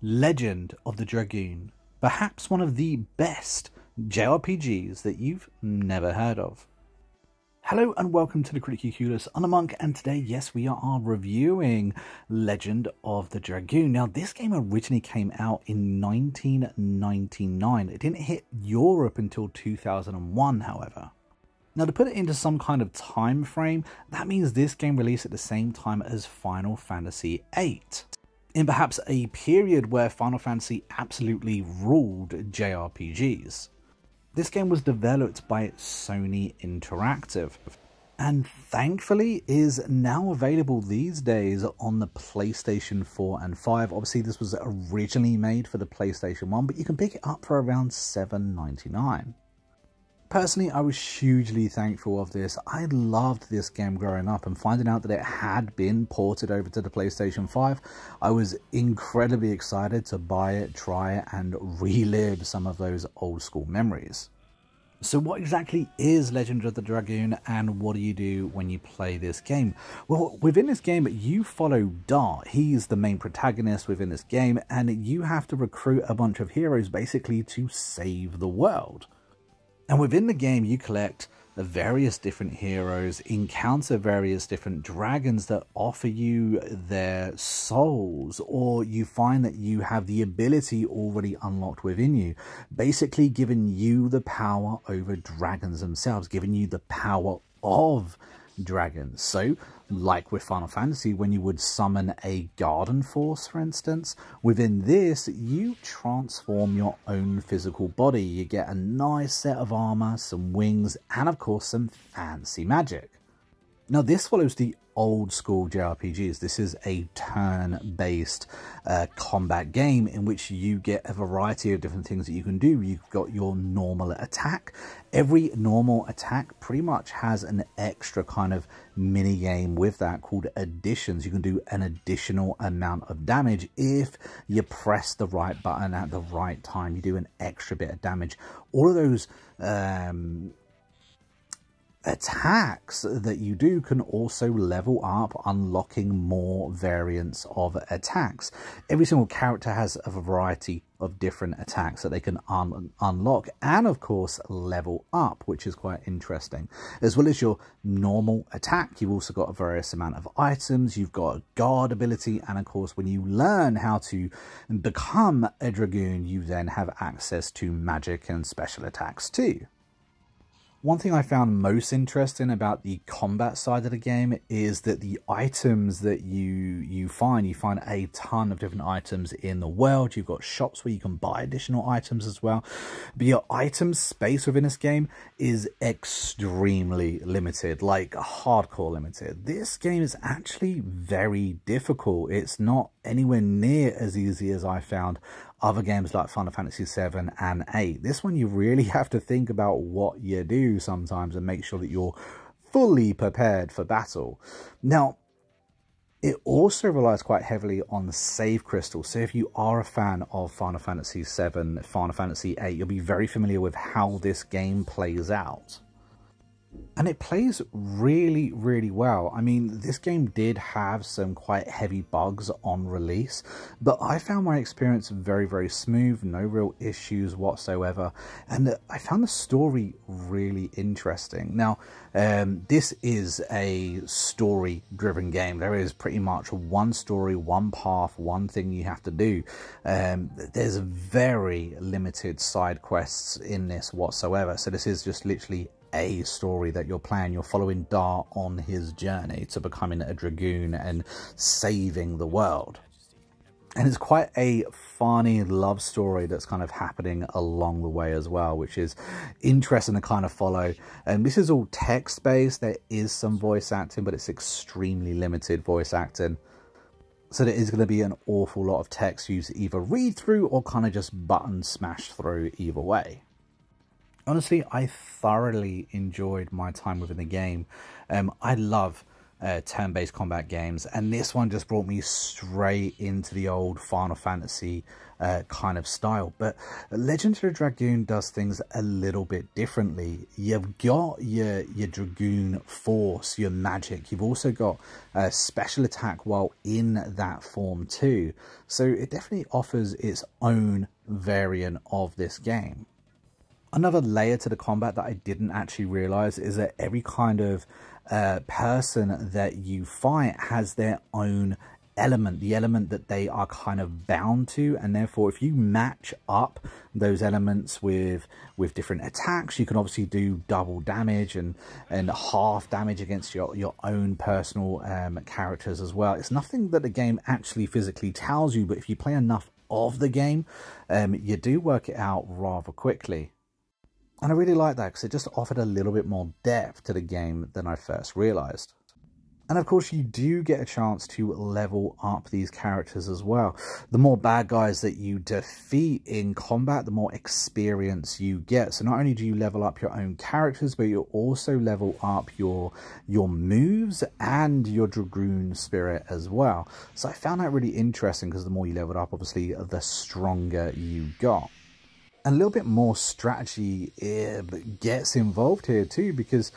Legend of the Dragoon, perhaps one of the best JRPGs that you've never heard of. Hello and welcome to the Critically Clueless I'm a Monk, and today, yes, we are reviewing Legend of the Dragoon. Now, this game originally came out in 1999. It didn't hit Europe until 2001, however. Now, to put it into some kind of time frame, that means this game released at the same time as Final Fantasy VIII in perhaps a period where Final Fantasy absolutely ruled JRPGs. This game was developed by Sony Interactive and thankfully is now available these days on the PlayStation 4 and 5. Obviously this was originally made for the PlayStation 1 but you can pick it up for around $7.99. Personally, I was hugely thankful of this. I loved this game growing up and finding out that it had been ported over to the PlayStation 5, I was incredibly excited to buy it, try it, and relive some of those old school memories. So what exactly is Legend of the Dragoon and what do you do when you play this game? Well, within this game, you follow Dart. He's the main protagonist within this game and you have to recruit a bunch of heroes basically to save the world. And within the game, you collect the various different heroes, encounter various different dragons that offer you their souls, or you find that you have the ability already unlocked within you, basically giving you the power over dragons themselves, giving you the power of dragons. So, like with Final Fantasy, when you would summon a Guardian Force, for instance, within this, you transform your own physical body. You get a nice set of armor, some wings, and of course, some fancy magic. Now, this follows the old school JRPGs. This is a turn-based uh, combat game in which you get a variety of different things that you can do. You've got your normal attack. Every normal attack pretty much has an extra kind of mini game with that called additions. You can do an additional amount of damage if you press the right button at the right time. You do an extra bit of damage. All of those um, attacks that you do can also level up, unlocking more variants of attacks. Every single character has a variety of different attacks that they can un unlock and of course level up which is quite interesting. As well as your normal attack you've also got a various amount of items. You've got a guard ability and of course when you learn how to become a dragoon you then have access to magic and special attacks too one thing I found most interesting about the combat side of the game is that the items that you you find, you find a ton of different items in the world. You've got shops where you can buy additional items as well. But your item space within this game is extremely limited, like hardcore limited. This game is actually very difficult. It's not anywhere near as easy as I found other games like Final Fantasy 7 and 8. This one you really have to think about what you do sometimes and make sure that you're fully prepared for battle. Now, it also relies quite heavily on save crystals. So if you are a fan of Final Fantasy 7, Final Fantasy 8, you'll be very familiar with how this game plays out and it plays really really well. I mean this game did have some quite heavy bugs on release but i found my experience very very smooth no real issues whatsoever and i found the story really interesting. Now um, this is a story driven game. There is pretty much one story one path one thing you have to do. Um, there's very limited side quests in this whatsoever so this is just literally a story that you're playing. You're following Dart on his journey to becoming a Dragoon and saving the world. And it's quite a funny love story that's kind of happening along the way as well, which is interesting to kind of follow. And this is all text-based. There is some voice acting, but it's extremely limited voice acting. So there is going to be an awful lot of text you either read through or kind of just button smash through either way honestly, I thoroughly enjoyed my time within the game. Um, I love uh, turn-based combat games, and this one just brought me straight into the old Final Fantasy uh, kind of style. But Legend of the Dragoon does things a little bit differently. You've got your your Dragoon force, your magic. You've also got a special attack while in that form too. So it definitely offers its own variant of this game. Another layer to the combat that I didn't actually realize is that every kind of uh, person that you fight has their own element, the element that they are kind of bound to. And therefore, if you match up those elements with with different attacks, you can obviously do double damage and, and half damage against your, your own personal um, characters as well. It's nothing that the game actually physically tells you, but if you play enough of the game, um, you do work it out rather quickly. And I really like that because it just offered a little bit more depth to the game than I first realized. And of course, you do get a chance to level up these characters as well. The more bad guys that you defeat in combat, the more experience you get. So not only do you level up your own characters, but you also level up your, your moves and your Dragoon spirit as well. So I found that really interesting because the more you leveled up, obviously, the stronger you got a little bit more strategy uh, gets involved here too because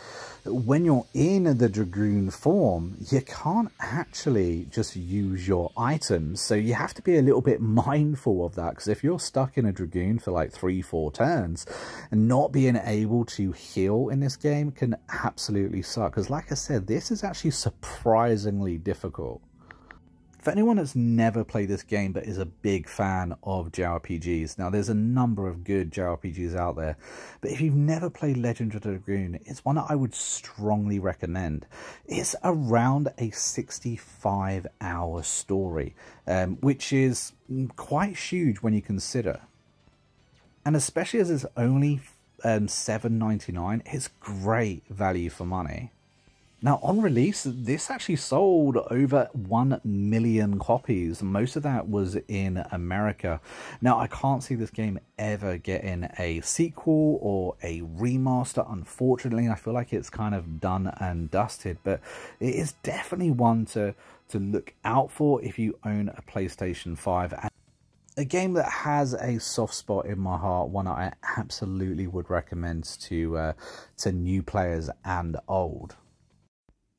when you're in the dragoon form you can't actually just use your items. So you have to be a little bit mindful of that because if you're stuck in a dragoon for like three four turns and not being able to heal in this game can absolutely suck. Because like i said this is actually surprisingly difficult for anyone that's never played this game but is a big fan of JRPGs, now there's a number of good JRPGs out there, but if you've never played Legend of the Dragoon, it's one that I would strongly recommend. It's around a 65 hour story, um, which is quite huge when you consider. And especially as it's only um, 7.99, it's great value for money. Now, on release, this actually sold over 1 million copies. Most of that was in America. Now, I can't see this game ever getting a sequel or a remaster, unfortunately. I feel like it's kind of done and dusted, but it is definitely one to, to look out for if you own a PlayStation 5. And a game that has a soft spot in my heart, one I absolutely would recommend to uh, to new players and old.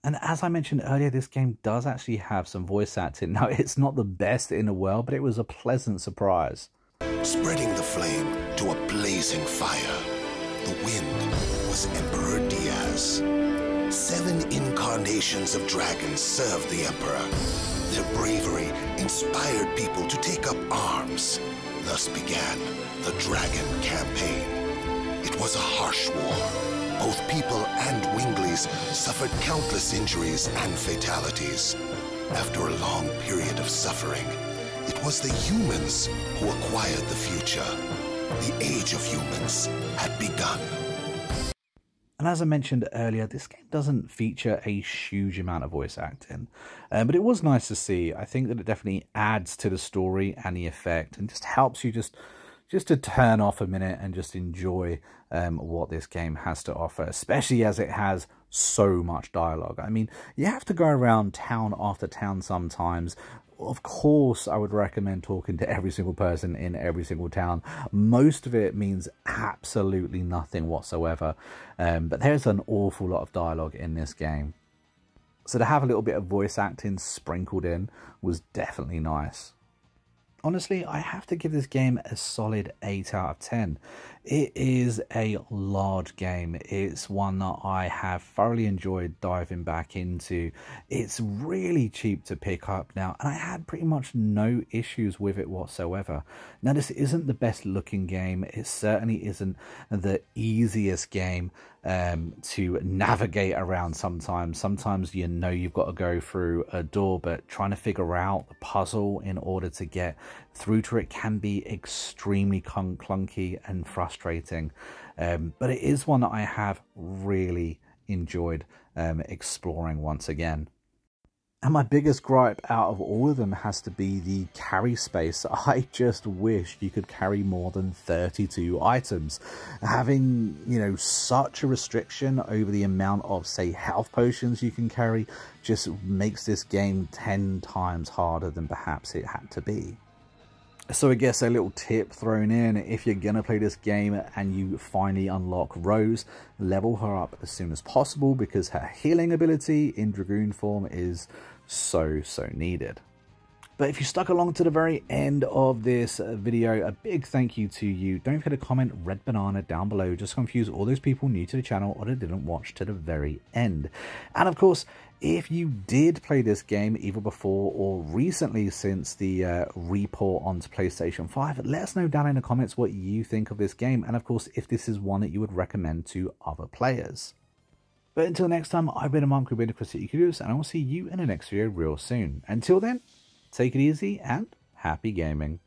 And as I mentioned earlier, this game does actually have some voice acting. Now, it's not the best in the world, but it was a pleasant surprise. Spreading the flame to a blazing fire, the wind was Emperor Diaz. Seven incarnations of dragons served the Emperor. Their bravery inspired people to take up arms. Thus began the Dragon Campaign. It was a harsh war, both people and Winglies suffered countless injuries and fatalities. After a long period of suffering, it was the humans who acquired the future. The age of humans had begun. And as I mentioned earlier, this game doesn't feature a huge amount of voice acting, uh, but it was nice to see. I think that it definitely adds to the story and the effect and just helps you just just to turn off a minute and just enjoy um, what this game has to offer, especially as it has so much dialogue. I mean, you have to go around town after town sometimes. Of course, I would recommend talking to every single person in every single town. Most of it means absolutely nothing whatsoever, um, but there's an awful lot of dialogue in this game. So to have a little bit of voice acting sprinkled in was definitely nice honestly, I have to give this game a solid 8 out of 10. It is a large game. It's one that I have thoroughly enjoyed diving back into. It's really cheap to pick up now, and I had pretty much no issues with it whatsoever. Now, this isn't the best looking game. It certainly isn't the easiest game um, to navigate around sometimes. Sometimes you know you've got to go through a door, but trying to figure out the puzzle in order to get through to it can be extremely clunky and frustrating. Um, but it is one that I have really enjoyed um, exploring once again. And my biggest gripe out of all of them has to be the carry space. I just wish you could carry more than 32 items. Having, you know, such a restriction over the amount of, say, health potions you can carry just makes this game 10 times harder than perhaps it had to be. So I guess a little tip thrown in, if you're going to play this game and you finally unlock Rose, level her up as soon as possible because her healing ability in Dragoon form is so, so needed. But if you stuck along to the very end of this video, a big thank you to you. Don't forget to comment red banana down below just confuse all those people new to the channel or that didn't watch to the very end. And of course, if you did play this game either before or recently since the uh, report onto PlayStation 5, let us know down in the comments what you think of this game and of course if this is one that you would recommend to other players. But until next time, I've been a monk, we've been a City Curious, and I will see you in the next video real soon. Until then, take it easy and happy gaming.